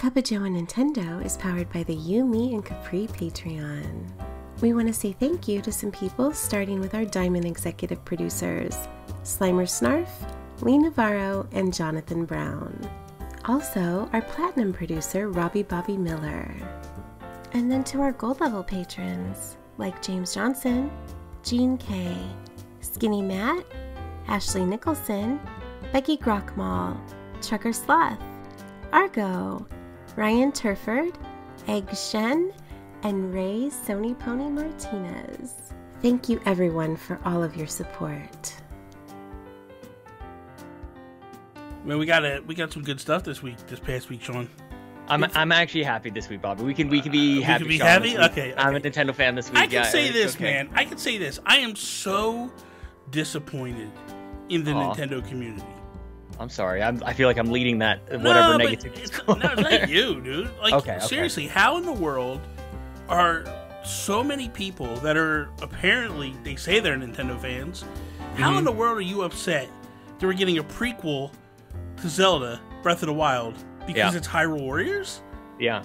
Cuppa Joe and Nintendo is powered by the You, Me, and Capri Patreon. We want to say thank you to some people, starting with our Diamond executive producers Slimer Snarf, Lee Navarro, and Jonathan Brown. Also, our Platinum producer, Robbie Bobby Miller. And then to our Gold level patrons, like James Johnson, Jean K, Skinny Matt, Ashley Nicholson, Becky Grockmall, Trucker Sloth, Argo, Ryan Turford, Egg Shen, and Ray Sony Pony Martinez. Thank you everyone for all of your support. Man, we got a, we got some good stuff this week, this past week, Sean. I'm I'm actually happy this week, Bobby. We can we can be uh, we happy. can be Sean, happy? this week. Okay, I'm a. Nintendo fan this week. I can yeah, say this, okay. man. I can say this. I am so disappointed in the Aw. Nintendo community. I'm sorry. I'm, I feel like I'm leading that whatever no, but negativity. it's, no, it's not you, dude. Like Okay, okay. seriously, how in the world are so many people that are apparently they say they're Nintendo fans? How Mm-hmm. in the world are you upset that we're getting a prequel to Zelda Breath of the Wild because Yeah. it's Hyrule Warriors? Yeah,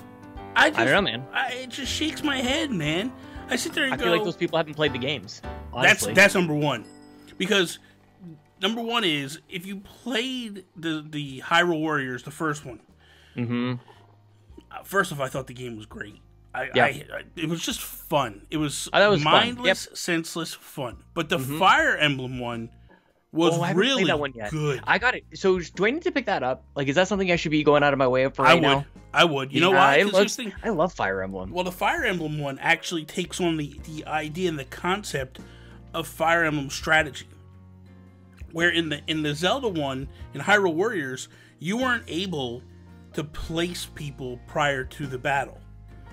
I, just, I don't know, man. I, it just shakes my head, man. I sit there and I go, feel like those people haven't played the games. that's that's number one, because number one is if you played the the Hyrule Warriors, the first one. hmm uh, First off, I thought the game was great. I, Yeah. I, I it was just fun. It was, Oh, was mindless, senseless fun. But the Fire Emblem one was Oh, I haven't really played that one yet. good. I got it. So do I need to pick that up? Like, is that something I should be going out of my way for I would. now? I would. You know Yeah, why? It 'Cause looks, thing- I love Fire Emblem. Well, the Fire Emblem one actually takes on the, the idea and the concept of Fire Emblem strategy. Where in the in the Zelda one, in Hyrule Warriors, you weren't able to place people prior to the battle.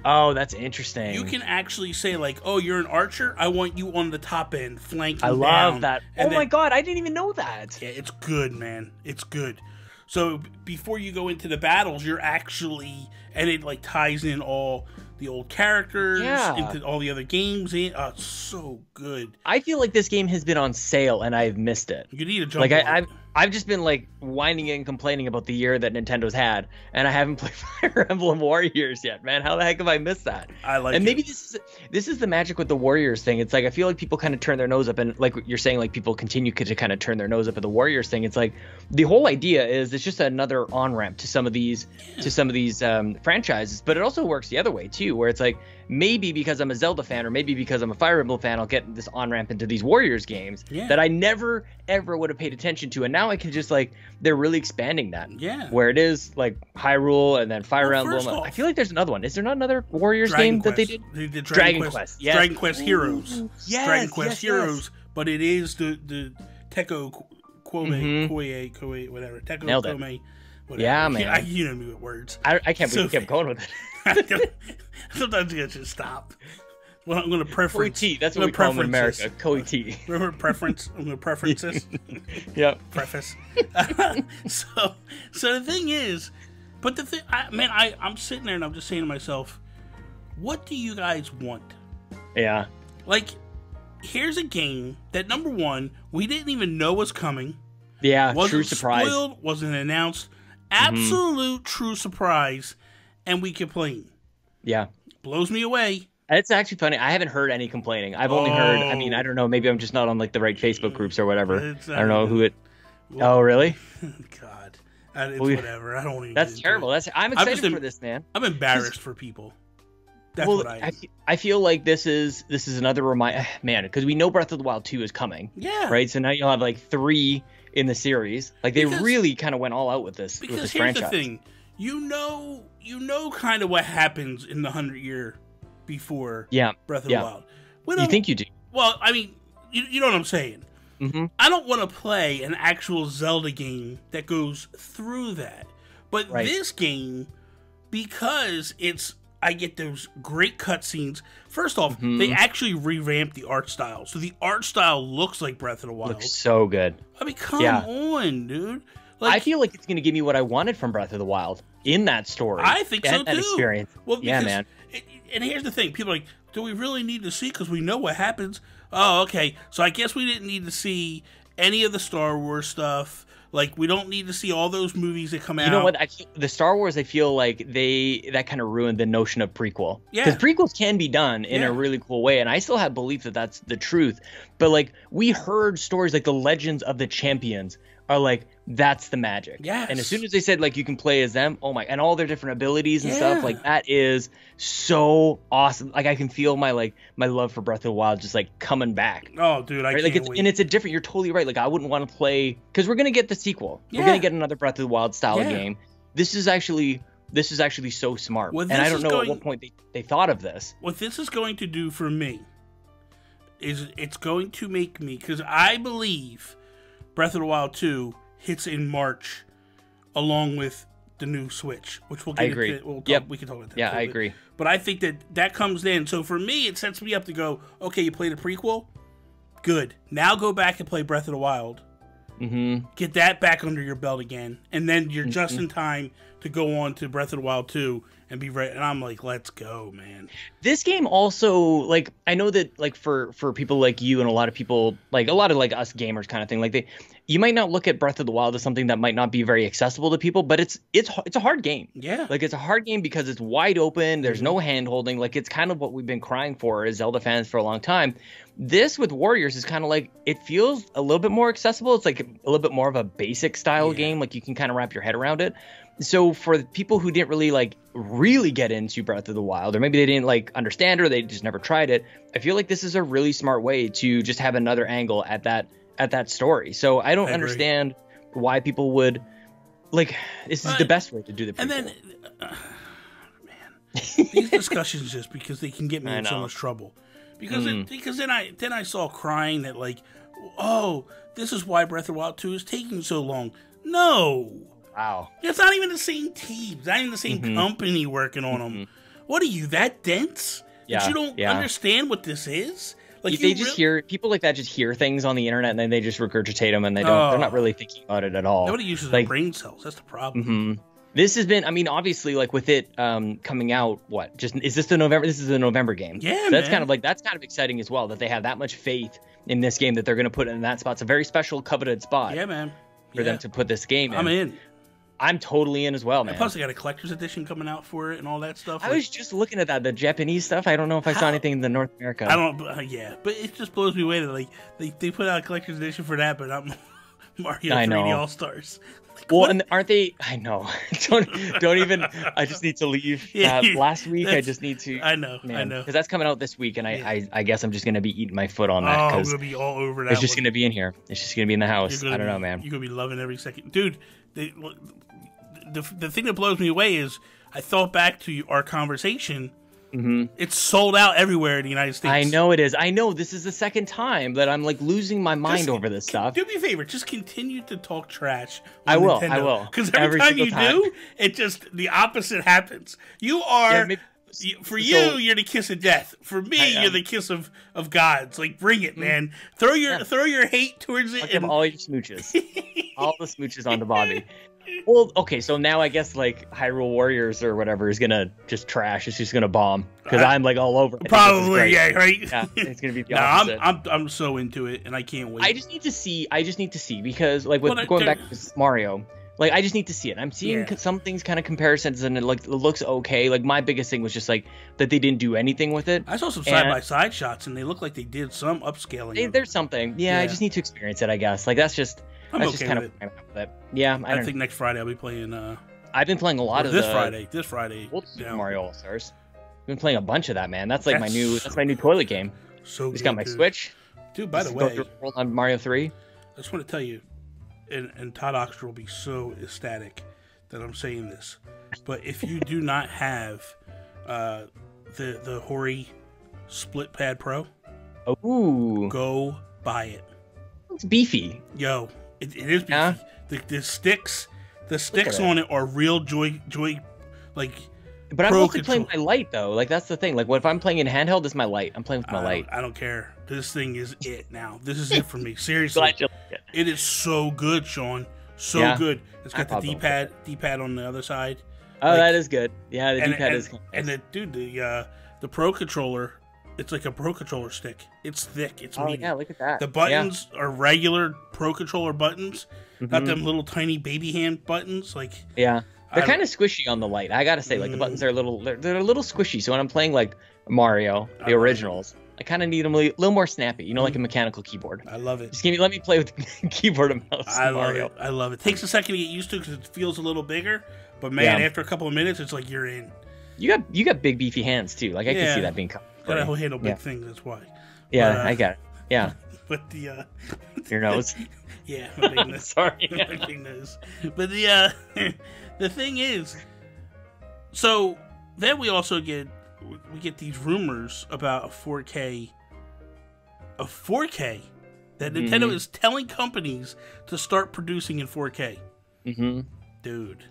Oh, that's interesting. You can actually say like, "Oh, you're an archer. I want you on the top end, flanking." I love down." that. And oh my god, I didn't even know that. Yeah, it's good, man. It's good. So before you go into the battles, you're actually and it like ties in all the old characters Yeah. into all the other games. In oh, it's so good. I feel like this game has been on sale and I've missed it. You need to jump. Like I, it. I've just been like whining and complaining about the year that Nintendo's had, and I haven't played Fire Emblem Warriors yet, man. How the heck have I missed that? I like and it. maybe this is this is the magic with the Warriors thing. It's like I feel like people kind of turn their nose up, and like you're saying, like people continue to kind of turn their nose up at the Warriors thing. It's like the whole idea is it's just another on ramp to some of these to some of these um, franchises, but it also works the other way too, where it's like maybe because I'm a Zelda fan or maybe because I'm a Fire Emblem fan, I'll get this on ramp into these Warriors games Yeah. that I never ever would have paid attention to, and now I can just like they're really expanding that. Yeah. Where it is like Hyrule and then Fire Well, Emblem. I feel like there's another one. Is there not another Warriors Dragon game Quest. that they did? They did Dragon Dragon, Quest. Quest, yes. Dragon Quest Heroes. Yes, Dragon Quest yes, Heroes, yes. but it is the the Techo Kwome Mhm. Koei Koei whatever Techo Nailed it. Whatever. Yeah, man. I, you know me with words. I, I can't believe So- you kept going with it. Sometimes you got just stop. Well, I'm going to preference. Koei That's what we call in preference America. this. Koei T. Remember preference? I'm going to preference this. Yep. preface. so, so the thing is, but the thing, I, man, I I'm sitting there and I'm just saying to myself, what do you guys want? Yeah. Like, here's a game that number one we didn't even know was coming. Yeah. Wasn't True surprise. Spoiled, wasn't announced. Absolute true surprise, and we complain. Yeah. Blows me away. It's actually funny. I haven't heard any complaining. I've only heard. I mean, I don't know. Maybe I'm just not on like the right Facebook groups or whatever. It's, I don't know uh, who it. Oh, really? God, it's Well, whatever. I don't even. That's terrible. it. That's. I'm excited em- for this, man. I'm embarrassed for people. That's well, what I. I, I feel like this is this is another reminder, man, because we know Breath of the Wild two is coming, yeah. right? So now you'll have like three in the series. Like they Because- really kind of went all out with this with Because this here's franchise. the thing, you know, you know, kind of what happens in the hundred year before Yeah. Breath of yeah. the Wild. We You think you do? Well, I mean, you, you know what I'm saying. hmm I don't want to play an actual Zelda game that goes through that. But Right. this game, because it's I get those great cutscenes. First off, Mhm. they actually revamped the art style, so the art style looks like Breath of the Wild. Looks so good. I mean, come Yeah. on, dude. I feel like it's going to give me what I wanted from Breath of the Wild in that story. I think so and that too. experience. Well, Yeah, man. it- and here's the thing: people are like, do we really need to see? Because we know what happens. Oh, okay. So I guess we didn't need to see any of the Star Wars stuff. Like we don't need to see all those movies that come out. You know what? I the Star Wars, I feel like they that kind of ruined the notion of prequel. Yeah. Because prequels can be done in Yeah. a really cool way, and I still have belief that that's the truth. But like we heard stories like the Legends of the Champions are like that's the magic. Yes. And as soon as they said like you can play as them, oh my, and all their different abilities and stuff, like that is so awesome. Like I can feel my like my love for Breath of the Wild just like coming back. Oh, dude, I Right? Like can't it's wait. and it's a different. You're totally right. Like I wouldn't want to play because we're gonna get the sequel. We're gonna get another Breath of the Wild style Yeah. game. This is actually this is actually so smart. And I don't know going- at what point they, they thought of this. what this is going to do for me is it's going to make me because I believe Breath of the Wild 2 hits in March along with the new Switch, which we'll get I agree. into. We'll talk, Yep. We can talk about that. Yeah, I agree. But I think that that comes in. So for me, it sets me up to go, okay, you played a prequel? Good. Now go back and play Breath of the Wild. Mm -hmm. Get that back under your belt again. And then you're just Mm-hmm. in time to go on to Breath of the Wild 2 and be ready. And I'm like, let's go, man. This game also like I know that like for for people like you and a lot of people like a lot of like us gamers kind of thing like they you might not look at Breath of the Wild as something that might not be very accessible to people, but it's it's it's a hard game. Yeah. Like it's a hard game because it's wide open. There's mm-hmm. no hand holding. Like it's kind of what we've been crying for as Zelda fans for a long time. This with Warriors is kind of like it feels a little bit more accessible. It's like a little bit more of a basic style Yeah. game. Like you can kind of wrap your head around it. So for the people who didn't really like really get into Breath of the Wild, or maybe they didn't like understand or they just never tried it, I feel like this is a really smart way to just have another angle at that at that story. So I don't I understand why people would like this is But- the best way to do the And then, uh, man, these discussions just because they can get me I in so much trouble. Because Mm. it, because then I then I saw crying that like, oh, this is why Breath of the Wild Two is taking so long. No, Wow. it's not even the same team, it's not even the same Mhm. company working on them. What are you that dense? Yeah, that you don't yeah. understand what this is? Like they just real- hear people like that just hear things on the internet and then they just regurgitate them and they don't they're not Oh. really thinking about it at all. nobody uses like- their brain cells. That's the problem. hmm This has been, I mean, obviously, like with it um, coming out, what? Just is this the November? This is the November game. Yeah, So that's man. kind of like that's kind of exciting as well that they have that much faith in this game that they're going to put in that spot. It's a very special, coveted spot Yeah, man. for Yeah. them to put this game in. I'm in. I'm totally in as well, man. And plus, they got a collector's edition coming out for it and all that stuff. I Like, was just looking at that, the Japanese stuff. I don't know if I saw anything in the North America. I don't. Uh, yeah, but it just blows me away that like they, they put out a collector's edition for that, but not Mario I 3D. All Stars. Well, and aren't they? I know. don't don't even. I just need to leave. Yeah, uh, last week, I just need to. I know, Man, I know. because that's coming out this week, and I, Yeah. I, I guess I'm just gonna be eating my foot on Oh, that I'm because gonna be all over that. it's just one. gonna be in here. It's just gonna be in the house. I don't be- know, man. You're gonna be loving every second, dude. They, the the thing that blows me away is I thought back to our conversation. Hmm It's sold out everywhere in the United States. I know it is. I know this is the second time that I'm like losing my mind Just- over this stuff. Do me a favor, just continue to talk trash. I will, I will. Because every, Every time you time. do, it just the opposite happens. You are Yeah, maybe- you- for so- you, you're the kiss of death. For me, I you're the kiss of, of gods. Like bring it, man. Throw your Yeah. throw your hate towards I'll it. give And, all your smooches, all the smooches onto Bobby. Well, okay, so now I guess like Hyrule Warriors or whatever is gonna just trash. It's just gonna bomb because I'm like all over. it. I think this is probably, yeah, right. Yeah, it's gonna be the no, I'm. I'm I'm so into it, and I can't wait. I just need to see. I just need to see because like with Well, going back to Mario, like I just need to see it. I'm seeing Yeah. some things kind of comparisons and it like it looks okay. Like my biggest thing was just like that they didn't do anything with it. I saw some side by side shots, and they look like they did some upscaling. They, there's something. Yeah, I just need to experience it. I guess like that's just I'm that's okay just kind with of it. where with it. Yeah, I I, think next Friday I'll be playing. Uh, I've been playing a lot of this the Friday. This Friday. Super. Mario All Stars. I've been playing a bunch of that, man. That's like my new. so That's my new toilet game. So Just good, got my dude. Switch. Dude, by the Just way, world on Mario Three. I just want to tell you, and, and Todd Oxter will be so ecstatic that I'm saying this. But if you do not have uh, the the Hori Split Pad Pro, Ooh, go buy it. it's beefy. Yo, it, it is beefy. Yeah? The, the sticks, the sticks on it are real joy joy, like But I'm also mostly playing my light though. Like that's the thing. Like what if I'm playing in handheld? This is my light. I'm playing with my I, light. I don't care. This thing is it now. This is it for me. Seriously, Glad you like it. it is so good, Sean. So Yeah. good. It's got I the. D-pad, D-pad on the other side. Oh, Like- that is good. Yeah, the D-pad is. kinda and the dude, the uh, the pro controller it's like a Pro controller stick. It's thick. It's Oh meaty. yeah, look at that. The buttons are regular Pro controller buttons, not Mhm. them little tiny baby hand buttons. Like Yeah, they're kind of squishy on the light. I gotta say, like the Mm. buttons are a little, they're, they're a little squishy. So when I'm playing like Mario, the love originals, I kind of need them a li- little more snappy. You know, like a mechanical keyboard. I love it. Just give me, let me play with the keyboard and mouse. I love Mario. it. I love it. Takes a second to get used to because it feels a little bigger. But man, Yeah. after a couple of minutes, it's like you're in. You got, you got big beefy hands too. Like I can see that being. covered for Gotta you. handle big Yeah. things. That's why. Yeah, but, uh, I got it. Yeah, But the uh, your nose. yeah, my big nose. Sorry. my big nose. But the uh, the thing is, so then we also get we get these rumors about a 4K, a 4K that Nintendo Mhm. is telling companies to start producing in 4K. hmm Dude,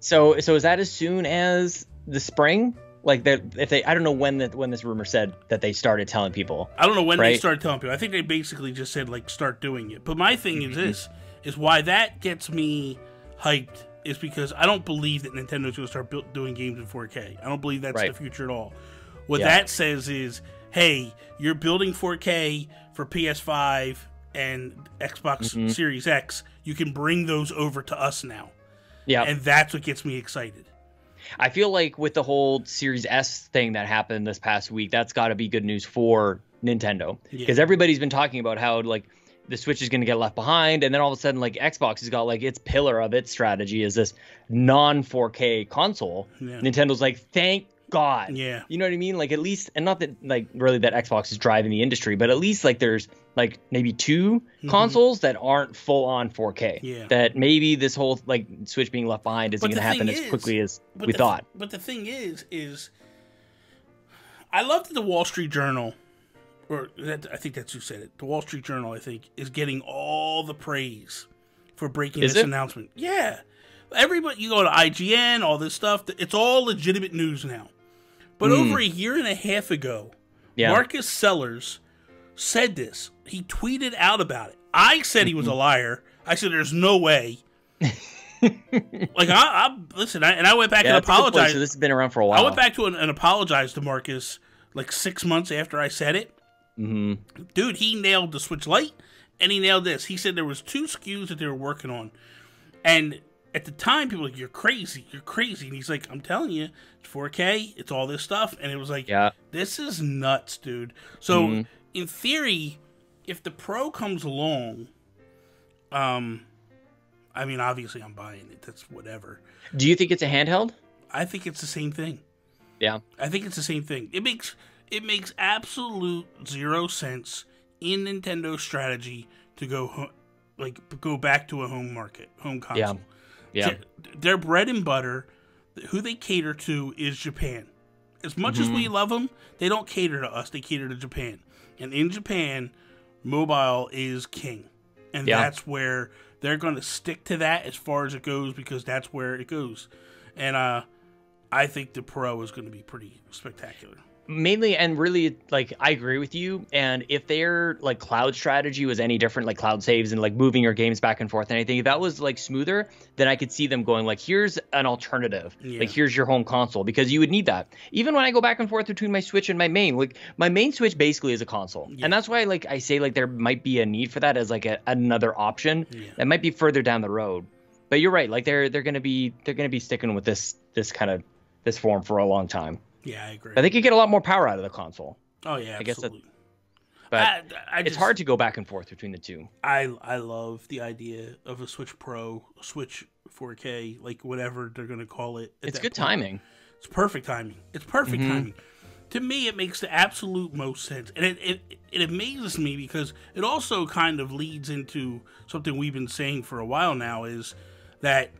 So, so is that as soon as the spring? Like that, if they, I don't know when that when this rumor said that they started telling people. I don't know when they started telling people. I think they basically just said like start doing it. But my thing is Mhm. this: is why that gets me hyped is because I don't believe that Nintendo's going to start build, doing games in 4K. I don't believe that's Right. the future at all. What Yeah. that says is, hey, you're building 4K for PS5 and Xbox Mhm. Series X. You can bring those over to us now, Yeah, and that's what gets me excited. I feel like with the whole Series S thing that happened this past week, that's got to be good news for Nintendo Yeah. because everybody's been talking about how like the Switch is going to get left behind, and then all of a sudden, like Xbox has got like its pillar of its strategy is this non 4K console. Yeah. Nintendo's like, thank God. Yeah. You know what I mean? Like at least, and not that like really that Xbox is driving the industry, but at least like there's like maybe 2 Mhm. consoles that aren't full on 4K. Yeah. That maybe this whole like Switch being left behind isn't going to happen as quickly as we the, thought. But the thing is, is I love that the Wall Street Journal, or that, I think that's who said it. The Wall Street Journal, I think, is getting all the praise for breaking Is this it? announcement. Yeah, everybody, you go to IGN, all this stuff. It's all legitimate news now. But Mm. over a year and a half ago, Yeah. Marcus Sellers said this. He tweeted out about it. I said he was Mm-hmm. a liar. I said there's no way. like I, I listen, I, and I went back Yeah, and that's a good point. apologized. So this has been around for a while. I went back to an, and apologized to Marcus like six months after I said it. hmm Dude, he nailed the Switch Lite, and he nailed this. He said there was two SKUs that they were working on, and at the time, people were like, "You're crazy, you're crazy," and he's like, "I'm telling you, it's 4K, it's all this stuff," and it was like, Yeah. this is nuts, dude. So Mhm. in theory, if the Pro comes along, um, I mean, obviously I'm buying it. That's whatever. Do you think it's a handheld? I think it's the same thing. Yeah. I think it's the same thing. It makes it makes absolute zero sense in Nintendo's strategy to go ho- like go back to a home market, home console. Yeah. Th- Their bread and butter, who they cater to is Japan. As much as Mm-hmm. we love them, they don't cater to us. They cater to Japan. And in Japan, mobile is king. And Yeah. that's where they're going to stick to that as far as it goes because that's where it goes. And uh I think the Pro is going to be pretty spectacular. Mainly and really like i agree with you and if their like cloud strategy was any different like cloud saves and like moving your games back and forth and anything if that was like smoother then i could see them going like here's an alternative Yeah. like here's your home console because you would need that even when i go back and forth between my switch and my main like my main switch basically is a console Yeah. and that's why like i say like there might be a need for that as like a, another option Yeah. that might be further down the road but you're right like they're they're gonna be they're gonna be sticking with this this kind of this form for a long time Yeah, I agree. I think you get a lot more power out of the console. oh yeah, I guess that- absolutely. But I, I it's hard to go back and forth between the two. I I love the idea of a Switch Pro, Switch 4K, like whatever they're gonna call it. It's good point. timing. It's perfect timing. It's perfect Mhm. timing. To me, it makes the absolute most sense, and it, it it amazes me because it also kind of leads into something we've been saying for a while now is that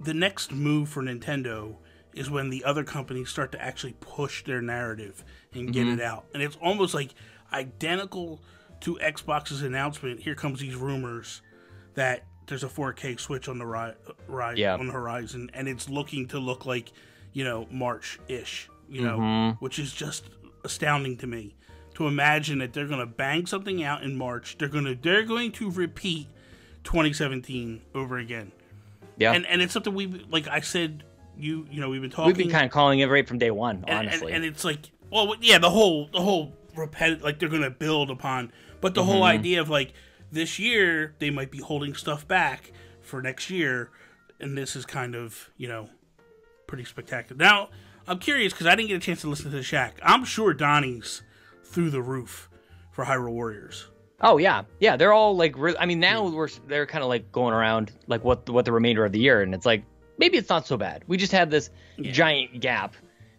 the next move for Nintendo is when the other companies start to actually push their narrative and get it out, and it's almost like identical to Xbox's announcement. Here comes these rumors that there's a 4K Switch on the ri- ri- Yeah. on the horizon, and it's looking to look like you know March ish, you know, Mhm. which is just astounding to me. To imagine that they're going to bang something out in March, they're going to they're going to repeat 2017 over again, Yeah. and and it's something we like I said you you know we've been talking We've been kind of calling it right from day one, and, honestly. and, and it's like Well, yeah, the whole the whole repetitive like they're gonna build upon, but the whole mm-hmm. idea of like this year they might be holding stuff back for next year, and this is kind of you know pretty spectacular. Now I'm curious because I didn't get a chance to listen to the Shack. I'm sure Donnie's through the roof for Hyrule Warriors. Oh yeah, yeah. They're all like. Re- I mean, now we're they're kind of like going around like what what the remainder of the year, and it's like maybe it's not so bad. We just had this giant gap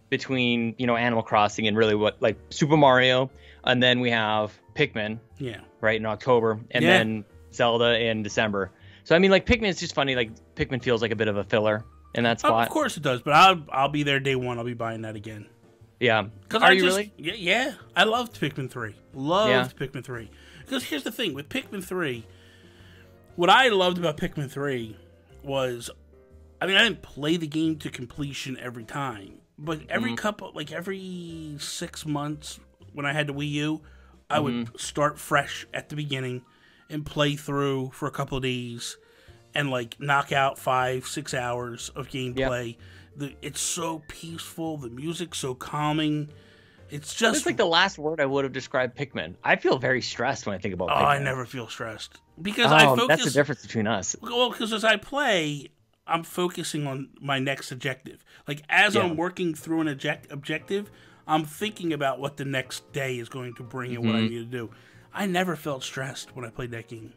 between you know Animal Crossing and really what like Super Mario, and then we have Pikmin Yeah. right in October, and Yeah. then Zelda in December. So I mean, like Pikmin is just funny. Like Pikmin feels like a bit of a filler in that spot. of course it does, but I'll I'll be there day one. I'll be buying that again. Yeah. Are I you just, really? Yeah, yeah. I loved Pikmin three. Loved Yeah. Pikmin three. Because here's the thing with Pikmin three, what I loved about Pikmin three was, I mean, I didn't play the game to completion every time, but Mm-hmm. every couple, like every six months when I had the Wii U, I would Mm-hmm. start fresh at the beginning and play through for a couple of days and like knock out five, six hours of gameplay. The, it's so peaceful. The music's so calming. It's just That's like the last word I would have described Pikmin. I feel very stressed when I think about oh, Pikmin. I never feel stressed because I Oh, focus. that's the difference between us. Well, because as I play, I'm focusing on my next objective. Like as Yeah. I'm working through an object objective, I'm thinking about what the next day is going to bring and what Mm-hmm. I need to do. I never felt stressed when I played that game.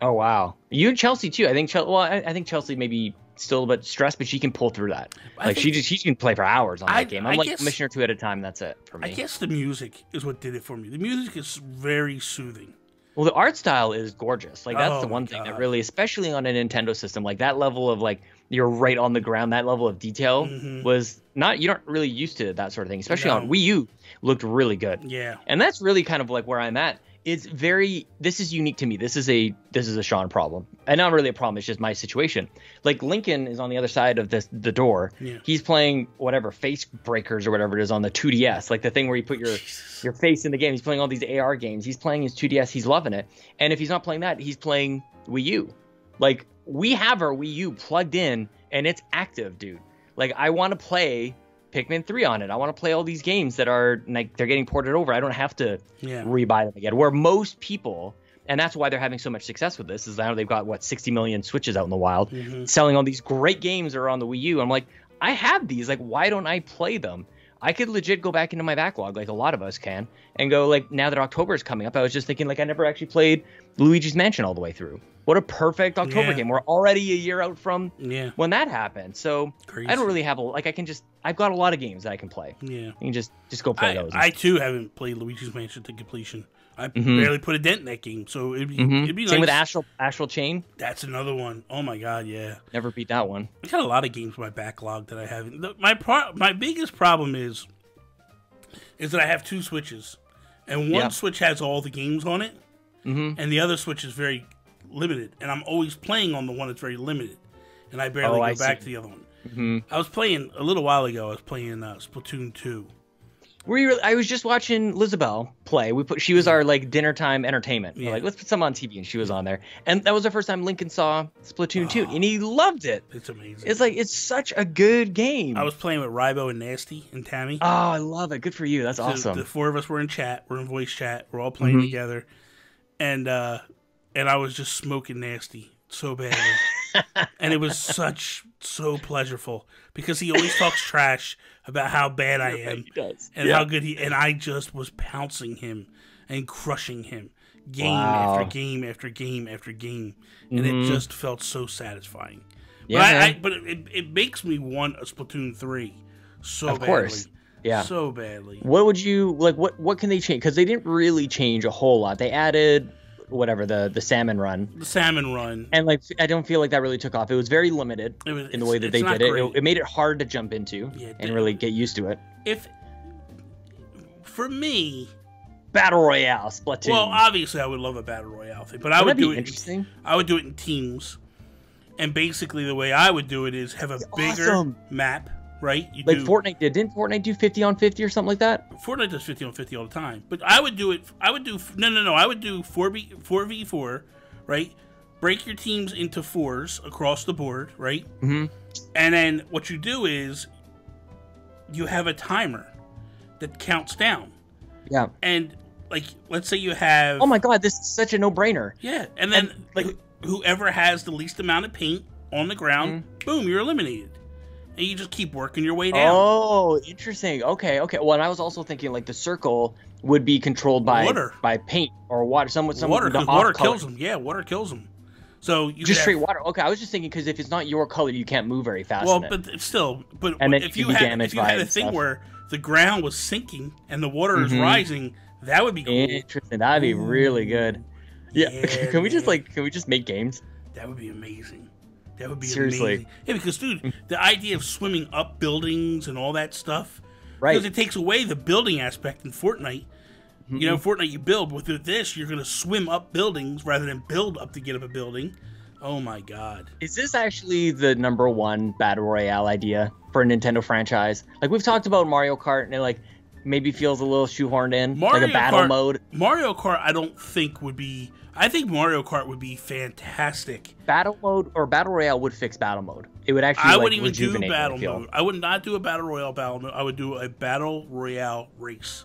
Oh wow, you and Chelsea too. I think Chelsea. Well, I, I think Chelsea maybe still a bit stressed, but she can pull through that. I Like she just she can play for hours on that game. I'm I like guess- mission or two at a time. That's it for me. I guess the music is what did it for me. The music is very soothing. Well, the art style is gorgeous. Like that's Oh the one thing that really, especially on a Nintendo system, like that level of like you're right on the ground. That level of detail Mhm. was not. You're not really used to that sort of thing, especially No. on Wii U. Looked really good. Yeah. and that's really kind of like where I'm at. It's very this is unique to me. This is a this is a Sean problem, and not really a problem. It's just my situation. Like Lincoln is on the other side of this the door. Yeah. He's playing whatever Face Breakers or whatever it is on the 2DS, like the thing where you put your your face in the game. He's playing all these AR games. He's playing his 2DS. He's loving it. And if he's not playing that, he's playing Wii U. Like we have our Wii U plugged in and it's active, dude. Like I want to play Pikmin 3 on it. I want to play all these games that are like they're getting ported over. I don't have to Yeah. rebuy them again. Where most people, and that's why they're having so much success with this, is now they've got what 60 million Switches out in the wild, Mhm. selling all these great games that are on the Wii U. I'm like, I have these. Like, why don't I play them? I could legit go back into my backlog, like a lot of us can, and go like now that October is coming up. I was just thinking like I never actually played Luigi's Mansion all the way through. What a perfect October Yeah. game. We're already a year out from Yeah. when that happened. So Crazy. I don't really have a like I can just I've got a lot of games that I can play. Yeah. You can just just go play I, those. I too haven't played Luigi's Mansion to completion. I Mhm. barely put a dent in that game, so it'd be Mhm. it'd be Same nice. with Astral Astral Chain. That's another one. Oh my god, yeah. Never beat that one. I got a lot of games in my backlog that I haven't. My pro, my biggest problem is is that I have two switches, and one Yeah. switch has all the games on it, hmm and the other switch is very limited. And I'm always playing on the one that's very limited, and I barely Oh, go I back see. to the other one. hmm I was playing a little while ago. I was playing uh, Splatoon two. Were you? Really, I was just watching Lizabelle play. We put she was our like dinner time entertainment. Yeah. like, let's put some on TV, and she was on there. And that was the first time Lincoln saw Splatoon 2, Oh. and he loved it. It's amazing. It's like it's such a good game. I was playing with Rybo and Nasty and Tammy. oh, I love it. Good for you. That's So awesome. The four of us were in chat. We're in voice chat. We're all playing Mhm. together, and uh, and I was just smoking nasty so badly, and it was such so pleasurable because he always talks trash about how bad I am he does. and Yeah. how good he and I just was pouncing him and crushing him game Wow. after game after game after game, and Mhm. it just felt so satisfying. Yeah, but I, I, but it, it makes me want a Splatoon three so Of course. badly. yeah. so badly. What would you like? What what can they change? Because they didn't really change a whole lot. They added whatever the the salmon run, The salmon run. and like I don't feel like that really took off. It was very limited It was, in the way that they did it. it. It made it hard to jump into Yeah, and really get used to it. If for me, Battle Royale, Splatoon. well, obviously I would love a battle royale thing, but I Wouldn't would that do it. interesting. I would do it in teams, and basically the way I would do it is have a bigger awesome. map, right? You Like do, Fortnite did. Didn't Fortnite do 50 on 50 or something like that? Fortnite does fifty on fifty all the time, but I would do it. I would do no, no, no. I would do four v four v four, right? Break your teams into fours across the board, right? Mhm. And then what you do is you have a timer that counts down. Yeah. And like, let's say you have. Oh my god, this is such a no-brainer. Yeah, and then And, like- like whoever has the least amount of paint on the ground, boom, you're eliminated, you just keep working your way down. Oh, interesting. Okay, okay. Well, and I was also thinking like the circle would be controlled by Water. by paint or water. Some some water, the because off water kills them. Yeah, water kills them. So you Just could have- straight water. Okay, I was just thinking because if it's not your color, you can't move very fast. Well, but still, but And then if you you could be had if you had a thing stuff. where the ground was sinking and the water is Mhm. rising, that would be cool. interesting. That'd be really good. Yeah. Yeah, can we just like can we just make games? That would be amazing. That would be Seriously. amazing. Yeah, because dude, the idea of swimming up buildings and all that stuff, Right. because it takes away the building aspect in Fortnite. You Mm-hmm. know, Fortnite you build. With this, you're going to swim up buildings rather than build up to get up a building. Oh my god. Is this actually the number one battle royale idea for a Nintendo franchise? Like we've talked about Mario Kart and it like maybe feels a little shoehorned in, Mario like a battle Kart, mode. Mario Kart, I don't think would be. I think Mario Kart would be fantastic. Battle mode or battle royale would fix battle mode. It would actually I like, wouldn't even do rejuvenate it, I battle mode. I would not do a battle royale battle mode. I would do a battle royale race.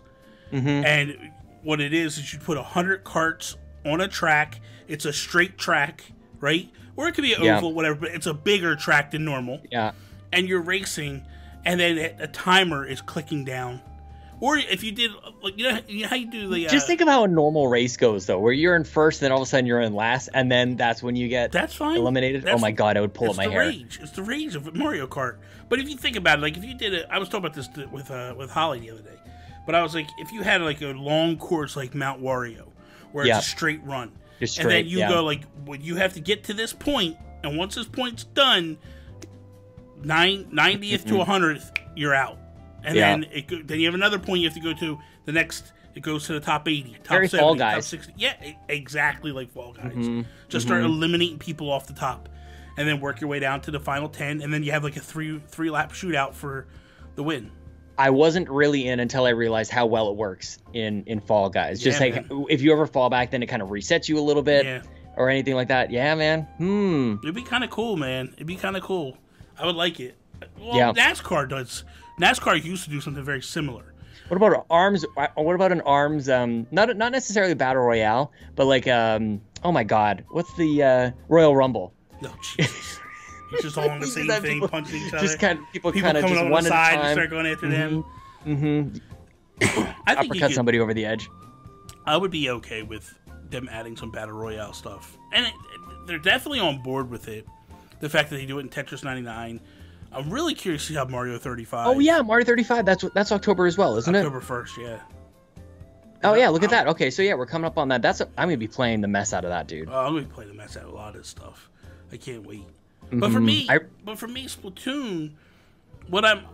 Mhm. And what it is is you put a hundred carts on a track. It's a straight track, right? Or it could be an Yeah. oval, whatever. But it's a bigger track than normal. Yeah. And you're racing, and then a timer is clicking down. Or if you did, like you know, you know how you do the. Uh, Just think of how a normal race goes though, where you're in first, then all of a sudden you're in last, and then that's when you get That's fine. eliminated. That's- oh my god, I would pull it's up my the hair. rage. It's the rage of Mario Kart. But if you think about it, like if you did it, I was talking about this with uh, with Holly the other day. But I was like, if you had like a long course like Mount Wario, where Yeah. it's a straight run, Just and then you yeah. go like, well, you have to get to this point, and once this point's done, nine ninetieth to a hundredth, you're out, and Mm-hmm. Yeah. then it then you have another point you have to go to the next. It goes to the top eighty, top Very seventy, Fall top Guys. sixty. Yeah, exactly like Fall Guys. Mhm. Just start eliminating people off the top, and then work your way down to the final ten, and then you have like a three three lap shootout for the win. I wasn't really in until I realized how well it works in in Fall Guys. Just Yeah, like if you ever fall back, then it kind of resets you a little bit Yeah, or anything like that. Yeah, man. Hmm. it'd be kind of cool, man. It'd be kind of cool. I would like it. Well, Yeah. NASCAR does. NASCAR used to do something very similar. What about arms? uh, What about an arms? Um, not not necessarily battle royale, but like um. Oh my God, what's the uh, Royal Rumble? No, Jesus. It's just all on the same thing, people- punching each other. Just kind of people, people kind of coming just on one the at a side and time. start going after them. Mm-hmm. I think you Uppercut could, somebody over the edge. I would be okay with them adding some battle royale stuff, and it, they're definitely on board with it. The fact that they do it in Tetris 99. I'm really curious to see how Mario 35. Oh yeah, Mario 35. That's that's October as well, isn't it? October 1st. Yeah. Oh yeah, look at that. Okay, so yeah, we're coming up on that. That's I'm gonna be playing the mess out of that, dude. Oh, I'm gonna be playing the mess out of a lot of this stuff. I can't wait. But for me, I- but for me, Splatoon, what I'm,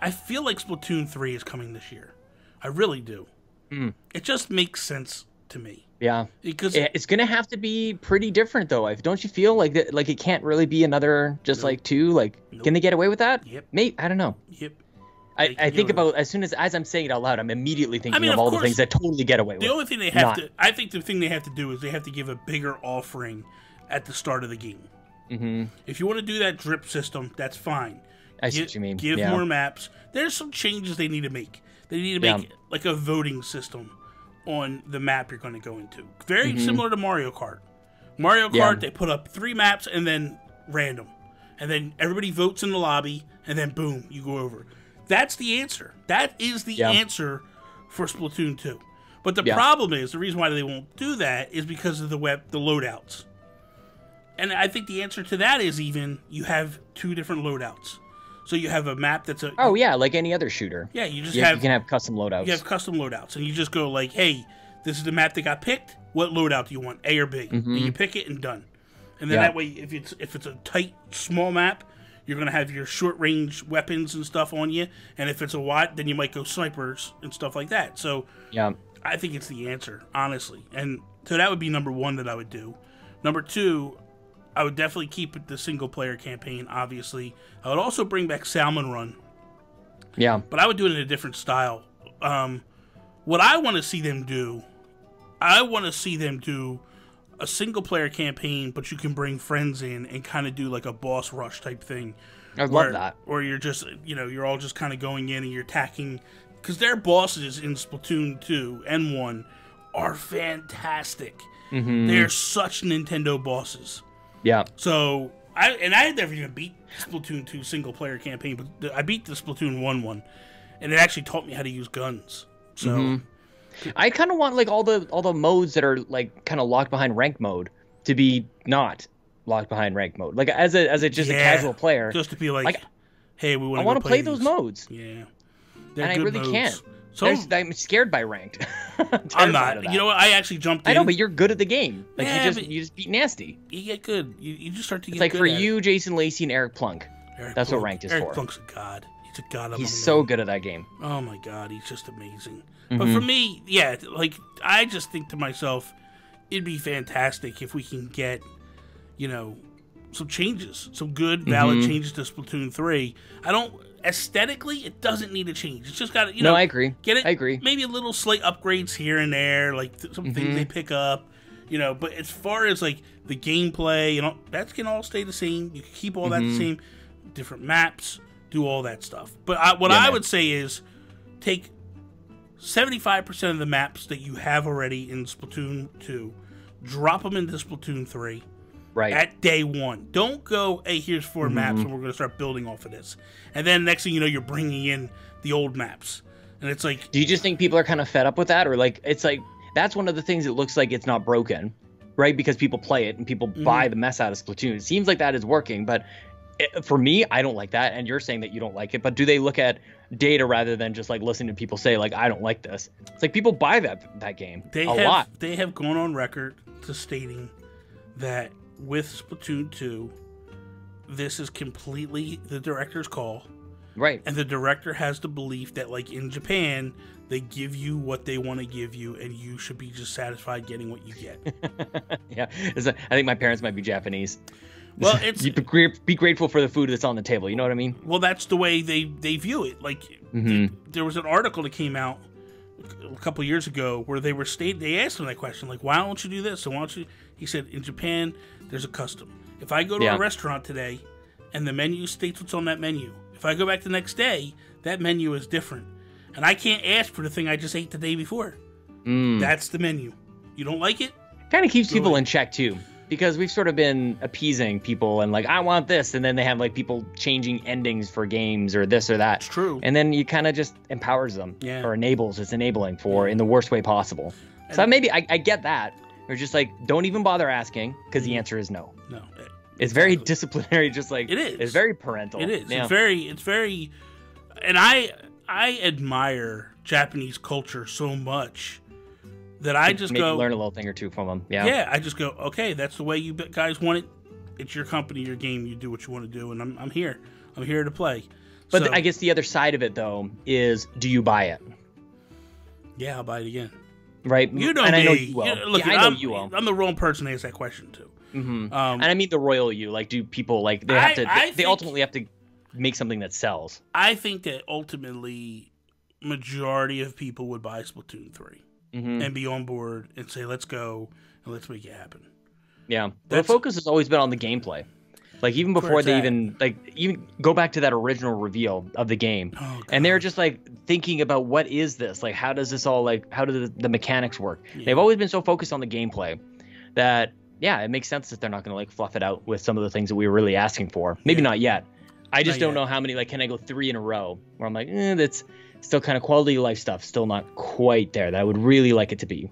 I feel like Splatoon three is coming this year. I really do. Mm. It just makes sense to me Yeah, because It- it's gonna have to be pretty different though. Don't you feel like that? Like it can't really be another just Nope. like two. Like, Nope. can they get away with that? Yep. Mate, I don't know. yep. I, I think about as soon as as I'm saying it out loud, I'm immediately thinking mean, of of all course, the things that totally get away with. The only thing they have Not. to, I think, the thing they have to do is they have to give a bigger offering at the start of the game. hmm If you want to do that drip system, that's fine. I see what you mean. Give yeah. more maps. There's some changes they need to make. They need to Yeah. make like a voting system on the map you're going to go into. Very Mhm. similar to Mario Kart. Mario Kart, Yeah. they put up three maps and then random, and then everybody votes in the lobby, and then boom, you go over. That's the answer. That is the Yeah. answer for Splatoon 2. But the Yeah. problem is the reason why they won't do that is because of the web the loadouts. And I think the answer to that is even you have two different loadouts. So you have a map that's a Oh yeah, like any other shooter. yeah, you just Yeah, have you can have custom loadouts. you have custom loadouts, and you just go like, "Hey, this is the map that got picked. What loadout do you want, A or B?" And you pick it and done. And then Mm-hmm. Yeah. that way, if it's if it's a tight, small map, you're gonna have your short range weapons and stuff on you. And if it's a wide, then you might go snipers and stuff like that. So yeah. I think it's the answer, honestly. And so that would be number one that I would do. Number two, I would definitely keep the single player campaign. Obviously, I would also bring back Salmon Run Yeah. but I would do it in a different style. Um, what I want to see them do, I want to see them do a single player campaign, but you can bring friends in and kind of do like a boss rush type thing, I love where, that. Or you're just, you know, you're all just kind of going in and you're attacking. Because their bosses in Splatoon 2 and 1 are fantastic. Mm-hmm. They're such Nintendo bosses. Yeah. So, I and I had never even beat Splatoon 2 single player campaign, but I beat the Splatoon 1 one. And it actually taught me how to use guns. So, Mm-hmm. I kind of want like all the all the modes that are like kind of locked behind rank mode to be not locked behind rank mode. Like as a as a just yeah, a casual player, Just to be like, Like, hey, we want I to want to play those modes, Yeah. They're and I really modes. can't. There's- I'm scared by ranked. I'm of not. You know what? I actually jumped in. I know, but you're good at the game. Like Yeah, you just you just beat nasty. you get good. You, you just start to It's get like good for at it. you, Jason Lacey, and Eric Plunk. Eric that's what ranked is Eric for. Plunk's a god. He's a god. He's so good at that game. Oh my god, he's just amazing. Mm-hmm. But for me, yeah, like I just think to myself, it'd be fantastic if we can get, you know, some changes, some good, valid Mm-hmm. changes to Splatoon three. I don't aesthetically, it doesn't need to change. It's just got to, you no, know, I agree. get it. I agree. Maybe a little slight upgrades here and there, like th- some Mm-hmm. things they pick up, you know. But as far as like the gameplay, you know, that can all stay the same. You can keep all that the Mm-hmm. same, different maps, do all that stuff. But I, what Yeah, I man. would say is take seventy-five percent of the maps that you have already in Splatoon two, drop them into Splatoon three Right. at day one. Don't go, hey, here's 4 Mm-hmm. maps, and we're going to start building off of this. And then next thing you know, you're bringing in the old maps, and it's like, Do you just think people are kind of fed up with that, or like it's like that's one of the things that looks like it's not broken, right? Because people play it and people Mm-hmm. buy the mess out of Splatoon. It seems like that is working, but it, for me, I don't like that. And you're saying that you don't like it, but do they look at data rather than just like listening to people say like I don't like this? It's like people buy that that game they a have lot. they have gone on record to stating that with Splatoon 2, this is completely the director's call, Right. and the director has the belief that, like in Japan, they give you what they want to give you, and you should be just satisfied getting what you get. yeah. A- I think my parents might be Japanese. Well, it's be, be grateful for the food that's on the table. You know what I mean? well, that's the way they they view it. Like Mhm. th- there was an article that came out a couple years ago where they were state they asked him that question like why don't you do this? So why don't you he said in japan there's a custom. If i go to Yeah. a restaurant today and the menu states what's on that menu if i go back the next day that menu is different. And i can't ask for the thing i just ate the day before. Mm. that's the menu. You don't like it? Kind of keeps people in check too because we've sort of been appeasing people and like i want this and then they have like people changing endings for games or this or that it's true and then you kind of just empowers them Yeah. or enables it's enabling for in the worst way possible so maybe I, I get that or just like don't even bother asking because the mm-hmm. answer is no no it- it's very Exactly. disciplinary just like It is. it's very parental It is. yeah. It's very. It's very. And I I admire Japanese culture so much that I just go. learn a little thing or two from them yeah yeah, I just go. Okay, that's the way you guys want it. It's your company, your game. You do what you want to do, and I'm I'm here. I'm here to play. but So, i guess the other side of it though is do you buy it yeah, I'll buy it again. right You know and me. i know you will You- look, yeah, i know I'm, you will I'm the wrong person to ask that question to. hmm Um, and I mean the royal you. Like, do people like they have I- to? They, I they think- ultimately have to make something that sells. I think that ultimately, majority of people would buy Splatoon 3 hmm and be on board and say, "Let's go and let's make it happen." Yeah, the focus has always been on the gameplay. Like even before they at. even like even go back to that original reveal of the game, Oh, and they're just like thinking about what is this? Like, how does this all like? How do the, the mechanics work? Yeah. They've always been so focused on the gameplay that yeah, it makes sense that they're not going to like fluff it out with some of the things that we were really asking for. Maybe Yeah. not yet. I just Not don't yet. know how many like can I go three in a row where I'm like, eh, that's still kind of quality of life stuff, still not quite there that I would really like it to be.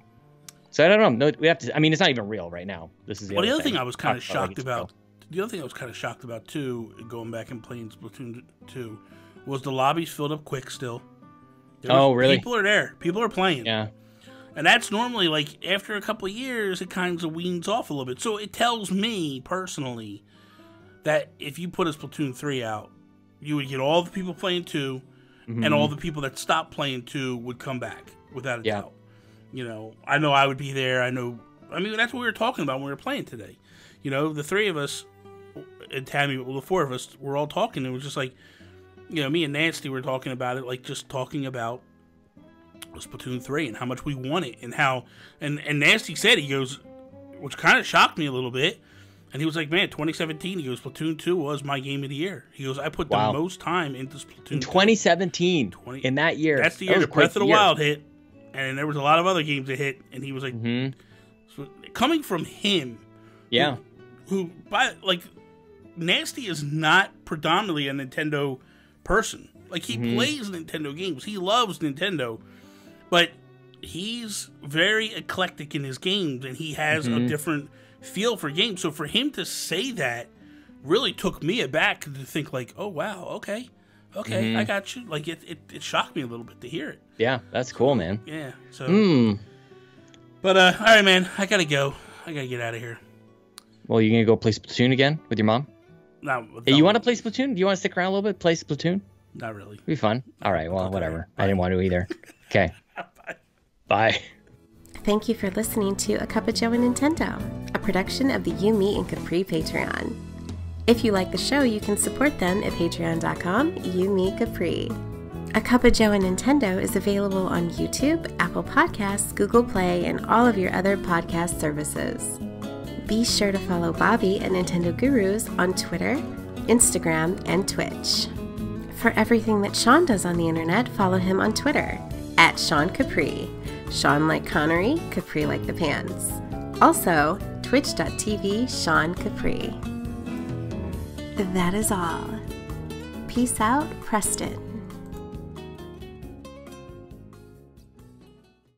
So I don't know. No, we have to. I mean, it's not even real right now. This is the well, the other other thing I was kind of Talk about like shocked about, the other thing I was kind of shocked about too, going back and playing Splatoon 2, was the lobbies filled up quick still. There Oh, was- really? People are there. People are playing. Yeah. And that's normally like after a couple of years, it kind of weans off a little bit. So it tells me personally that if you put a Splatoon 3 out, you would get all the people playing 2, and all mm-hmm. the people that stopped playing 2 would come back without a Yeah. doubt. You know, I know I would be there. I know, I mean, that's what we were talking about when we were playing today. You know, the three of us, and Tammy, well, the four of us, were all talking. and It was just like, you know, me and Nancy were talking about it, like just talking about Splatoon 3 and how much we want it and how and and Nasty said he goes which kind of shocked me a little bit And he was like, "Man, 2017." He goes, "Splatoon 2 was my game of the year." He goes, "I put Wow. the most time into Splatoon." In 2017, 20 in that year, That's the year that Breath of the year. Wild hit, and there was a lot of other games that hit. And he was like, Mhm. so- coming from him, Yeah, who by like Nasty is not predominantly a Nintendo person. Like he Mm-hmm. plays Nintendo games. He loves Nintendo. But he's very eclectic in his games and he has Mm-hmm. a different feel for games. So for him to say that really took me aback to think like, "Oh wow, okay. Okay, Mm-hmm. I got you." Like it, it it shocked me a little bit to hear it. yeah, that's cool, man. Yeah. So Hmm. But uh all right, man, I got to go. I got to get out of here. Well, you gonna go play Splatoon again with your mom? No, Hey, you want to play Splatoon? Do you want to stick around a little bit? Play Splatoon? Not really. It'd be fun. All right. Well, Okay. whatever. I didn't want to either. Okay. Bye. Bye. Thank you for listening to A Cuppa Joe and Nintendo, a production of the You, Me, and Capri Patreon. If you like the show, you can support them at patreon.com, you, me, Capri. A Cuppa Joe and Nintendo is available on YouTube, Apple Podcasts, Google Play, and all of your other podcast services. Be sure to follow Bobby at Nintendo Gurus on Twitter, Instagram, and Twitch. For everything that Sean does on the internet, follow him on Twitter at Sean Capri. Sean like Connery, Capri like the pants. Also, twitch.tv Sean Capri. That is all. Peace out, Preston.